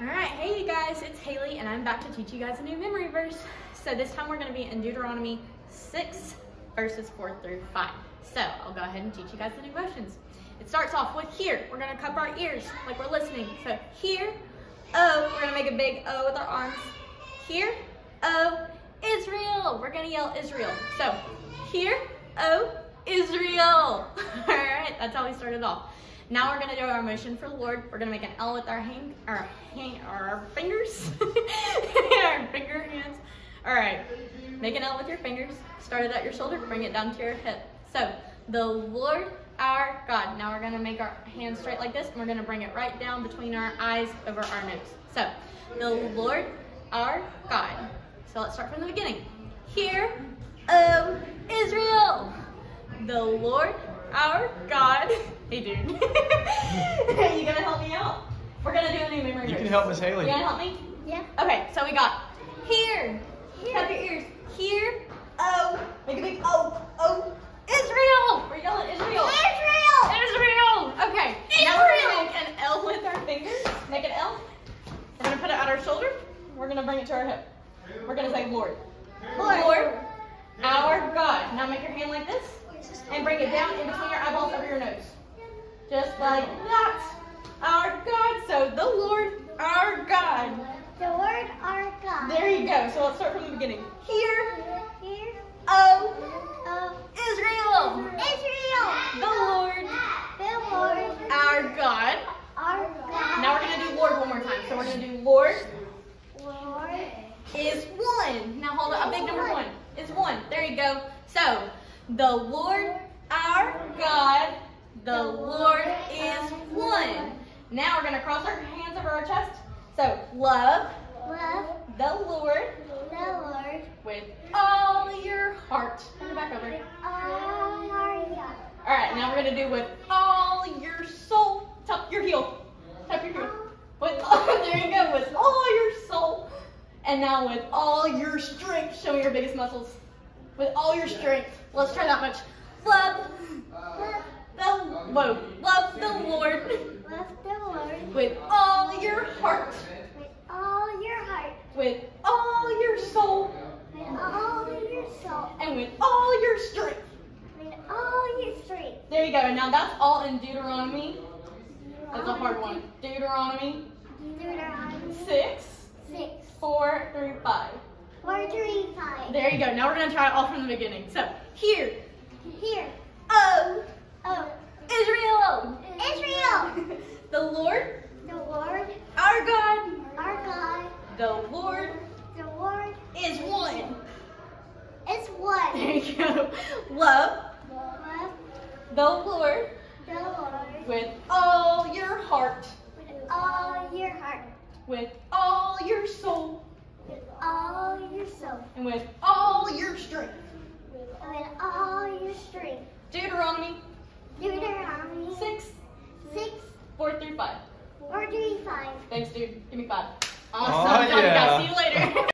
Alright, hey you guys, it's Hailey and I'm back to teach you guys a new memory verse. So this time we're going to be in Deuteronomy 6 verses 4 through 5. So I'll go ahead and teach you guys the new motions. It starts off with hear. We're going to cup our ears like we're listening. So hear, O, we're going to make a big O with our arms. Hear, O, Israel. We're going to yell Israel. So hear, O, Israel. Alright, that's how we started off. Now we're gonna do our motion for the Lord. We're gonna make an L with our hand, our hand, our fingers, our finger hands. All right, make an L with your fingers. Start it at your shoulder, bring it down to your hip. So the Lord our God. Now we're gonna make our hands straight like this, and we're gonna bring it right down between our eyes over our nose. So the Lord our God. So let's start from the beginning. Hear, O Israel, the Lord our God. Hey, dude. you gonna help me out? We're gonna do a new memory You verse. can help Miss Hailey. You gonna help me? Yeah. Okay, so we got here. Cup your ears. Here. Oh. Make a big O. O. Israel. We're yelling Israel. Israel! Israel. Okay. Now we're gonna make an L with our fingers. Make an L. We're gonna put it on our shoulder. We're gonna bring it to our hip. We're gonna say Lord. Lord. Our God. Now make your hand like this and bring it down in between your eyeballs over your nose. Just like that. Our God. So the Lord, our God. The Lord our God. There you go. So let's start from the beginning. Hear, Hear. oh, Oh. Israel, Israel. the Lord, The Lord our God. our God. Now we're gonna do Lord one more time. So we're gonna do Lord Lord. is one. Now hold up, a big number one is one. There you go. So the Lord, our God, the Lord is one. Now we're gonna cross our hands over our chest. So love Love the Lord the Lord. with all your heart. Turn it back over. All. All right, now we're gonna do with all your soul. Tap your heel. Tap your heel. With all, there you go. With all your soul. And now with all your strength. Show me your biggest muscles. With all your strength. Let's try that much. Love Love, the whoa. Love the Lord love the Lord with all your heart. with all your heart, With all your soul. with all your soul, And with all your strength. with all your strength. There you go. Now that's all in Deuteronomy. That's a hard one. Deuteronomy Deuteronomy 6. 6, four through five. 4, 3, 5. There you go. Now we're gonna try it all from the beginning. So hear, Hear. oh, Oh. Israel, Israel. the Lord, The Lord our God, our God. the Lord The Lord is one. is one. There you go. Love Love the Lord the Lord with all your heart, with all your heart, with all your soul, all your soul, and with all your strength. and with all your strength. Deuteronomy Deuteronomy 6, 6, four through five. 4, 3, 5. Thanks, dude. Give me five. Oh, Awesome. Done, guys. yeah. See you later.